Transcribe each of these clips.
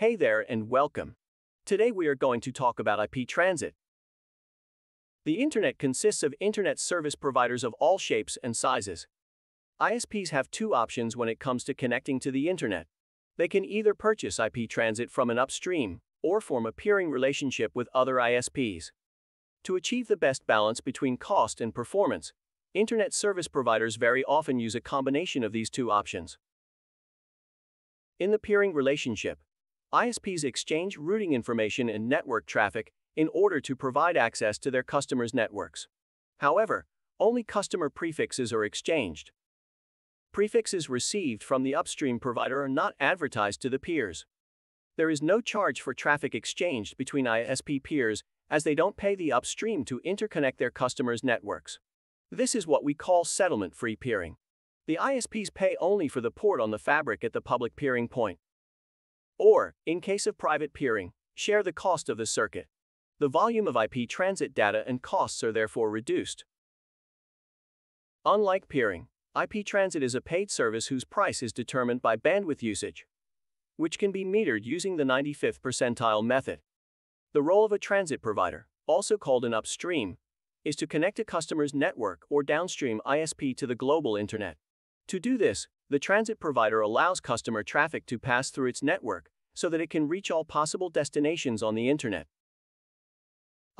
Hey there and welcome. Today we are going to talk about IP transit. The Internet consists of Internet service providers of all shapes and sizes. ISPs have two options when it comes to connecting to the Internet. They can either purchase IP transit from an upstream or form a peering relationship with other ISPs. To achieve the best balance between cost and performance, Internet service providers very often use a combination of these two options. In the peering relationship, ISPs exchange routing information and network traffic in order to provide access to their customers' networks. However, only customer prefixes are exchanged. Prefixes received from the upstream provider are not advertised to the peers. There is no charge for traffic exchanged between ISP peers as they don't pay the upstream to interconnect their customers' networks. This is what we call settlement-free peering. The ISPs pay only for the port on the fabric at the public peering point. Or, in case of private peering, share the cost of the circuit. The volume of IP transit data and costs are therefore reduced. Unlike peering, IP transit is a paid service whose price is determined by bandwidth usage, which can be metered using the 95th percentile method. The role of a transit provider, also called an upstream, is to connect a customer's network or downstream ISP to the global internet. To do this, the transit provider allows customer traffic to pass through its network so that it can reach all possible destinations on the internet.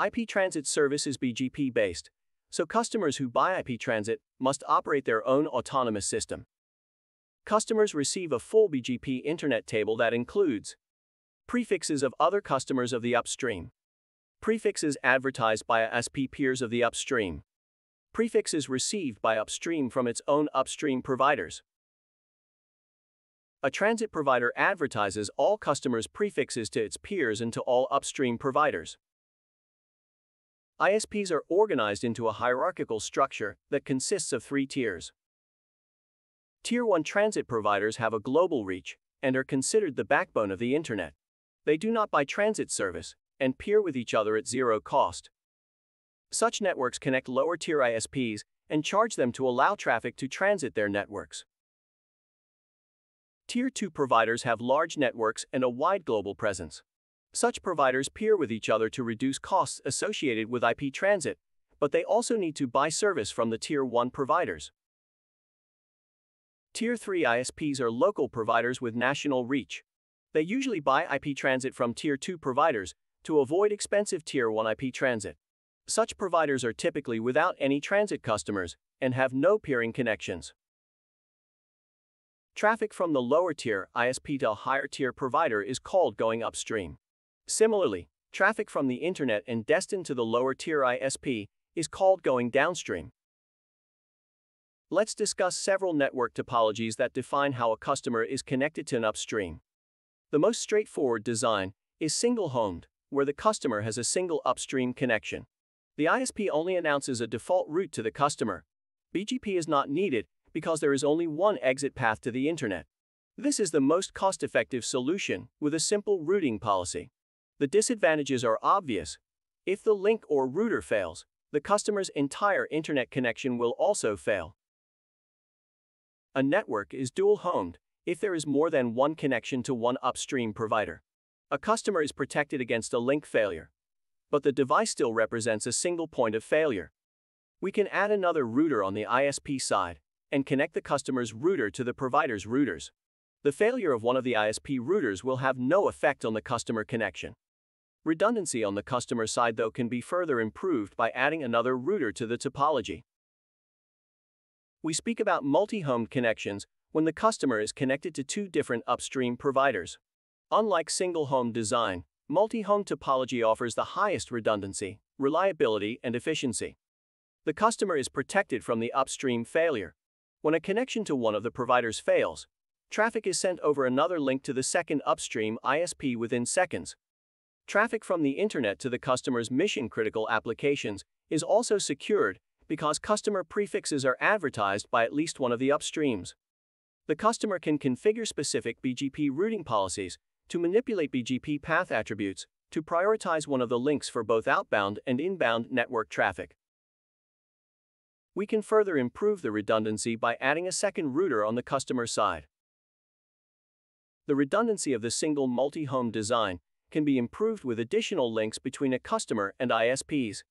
IP transit service is BGP based, so customers who buy IP transit must operate their own autonomous system. Customers receive a full BGP internet table that includes prefixes of other customers of the upstream, Prefixes advertised by ISP peers of the upstream. Prefixes received by upstream from its own upstream providers. A transit provider advertises all customers' prefixes to its peers and to all upstream providers. ISPs are organized into a hierarchical structure that consists of three tiers. Tier 1 transit providers have a global reach and are considered the backbone of the Internet. They do not buy transit service, and peer with each other at zero cost. Such networks connect lower tier ISPs and charge them to allow traffic to transit their networks. Tier 2 providers have large networks and a wide global presence. Such providers peer with each other to reduce costs associated with IP transit, but they also need to buy service from the Tier 1 providers. Tier 3 ISPs are local providers with national reach. They usually buy IP transit from Tier 2 providers to avoid expensive Tier 1 IP transit. Such providers are typically without any transit customers and have no peering connections. Traffic from the lower tier ISP to a higher tier provider is called going upstream. Similarly, traffic from the internet and destined to the lower tier ISP is called going downstream. Let's discuss several network topologies that define how a customer is connected to an upstream. The most straightforward design is single-homed, where the customer has a single upstream connection. The ISP only announces a default route to the customer. BGP is not needed because there is only one exit path to the internet. This is the most cost-effective solution with a simple routing policy. The disadvantages are obvious. If the link or router fails, the customer's entire internet connection will also fail. A network is dual-homed if there is more than one connection to one upstream provider. A customer is protected against a link failure, but the device still represents a single point of failure. We can add another router on the ISP side and connect the customer's router to the provider's routers. The failure of one of the ISP routers will have no effect on the customer connection. Redundancy on the customer side though can be further improved by adding another router to the topology. We speak about multi-homed connections when the customer is connected to two different upstream providers. Unlike single-home design, multi-home topology offers the highest redundancy, reliability, and efficiency. The customer is protected from the upstream failure. When a connection to one of the providers fails, traffic is sent over another link to the second upstream ISP within seconds. Traffic from the internet to the customer's mission-critical applications is also secured because customer prefixes are advertised by at least one of the upstreams. The customer can configure specific BGP routing policies to manipulate BGP path attributes to prioritize one of the links for both outbound and inbound network traffic. We can further improve the redundancy by adding a second router on the customer side. The redundancy of the single multi-home design can be improved with additional links between a customer and ISPs.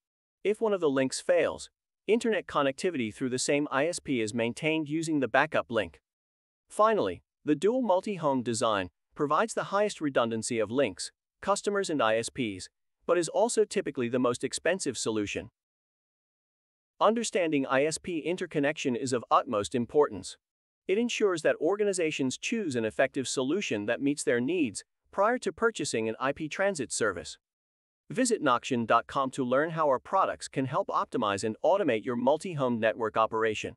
If one of the links fails, internet connectivity through the same ISP is maintained using the backup link. Finally, the dual multi-home design provides the highest redundancy of links, customers and ISPs, but is also typically the most expensive solution. Understanding ISP interconnection is of utmost importance. It ensures that organizations choose an effective solution that meets their needs prior to purchasing an IP transit service. Visit Noction.com to learn how our products can help optimize and automate your multi-home network operation.